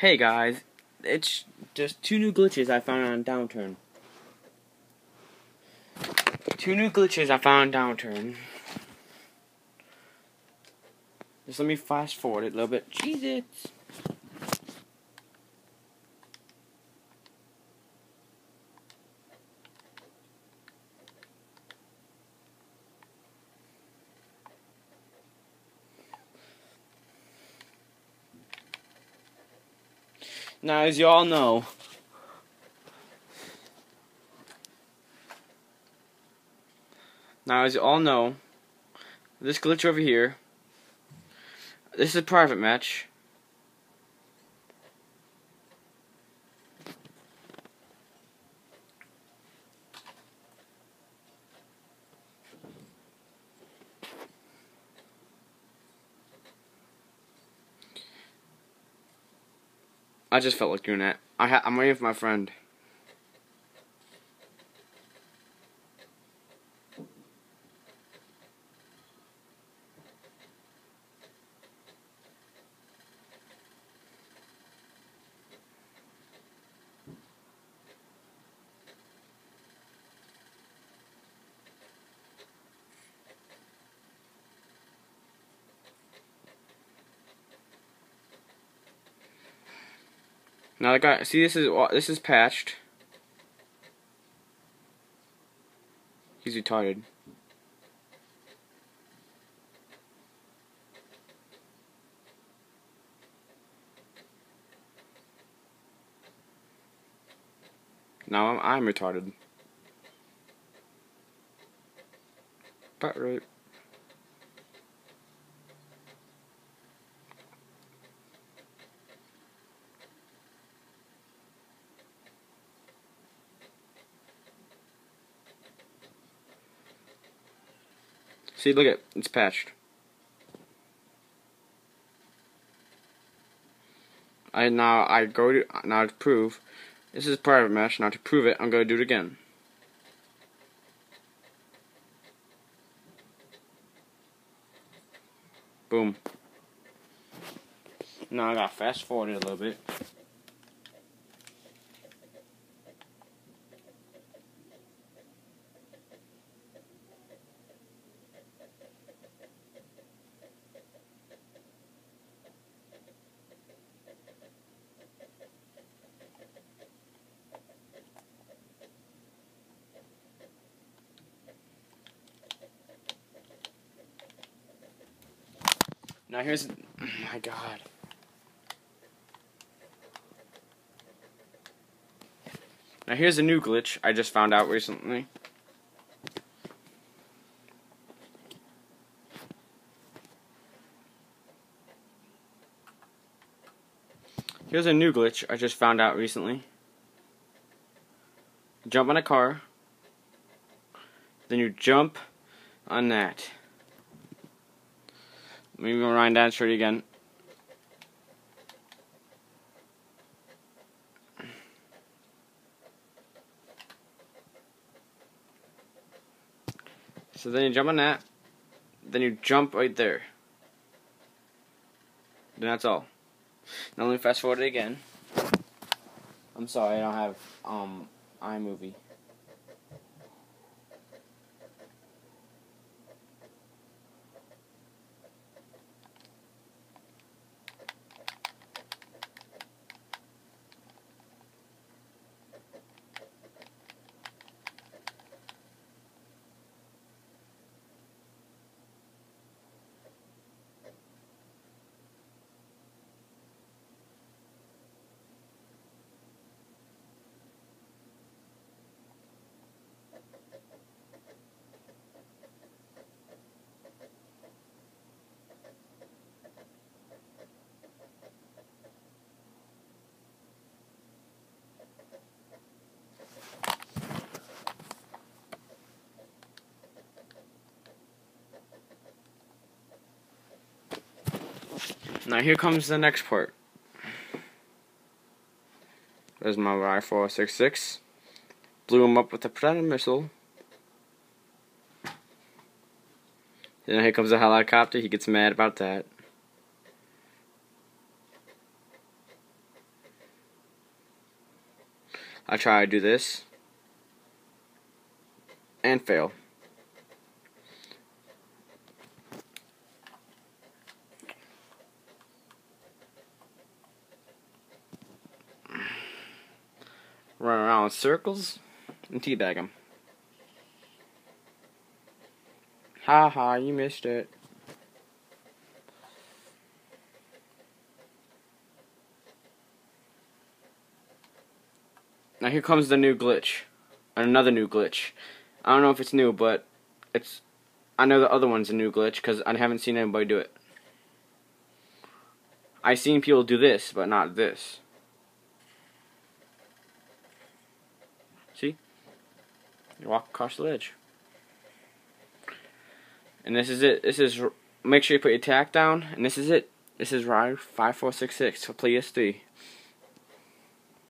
Hey guys, it's just two new glitches I found on Downturn. Two new glitches I found on Downturn. Just let me fast forward it a little bit. Jesus. Now, as you all know, now as you all know, this glitch over here, this is a private match. I just felt like doing that. I ha I'm waiting for my friend. Now the guy, see this is uh, this is patched. He's retarded. Now I'm, I'm retarded. But right. See, look at it's patched. I now I go to now to prove this is private mesh. Now to prove it, I'm going to do it again. Boom. Now I got fast forwarded a little bit. Now here's, oh my God. Now here's a new glitch I just found out recently. Here's a new glitch I just found out recently. Jump on a car, then you jump on that. Go Ryan Dance shirt again. So then you jump on that, then you jump right there. Then that's all. Now let me fast forward it again. I'm sorry, I don't have um iMovie. Now here comes the next part. There's my Y-466. Blew him up with a Predator missile. Then here comes the helicopter. He gets mad about that. I try to do this. And fail. Run around in circles and teabag him. Ha ha, you missed it. Now here comes the new glitch. Another new glitch. I don't know if it's new, but it's. I know the other one's a new glitch because I haven't seen anybody do it. I've seen people do this, but not this. See? You walk across the ledge. And this is it. This is. Make sure you put your tack down, and this is it. This is Ry5466 for PlaySD.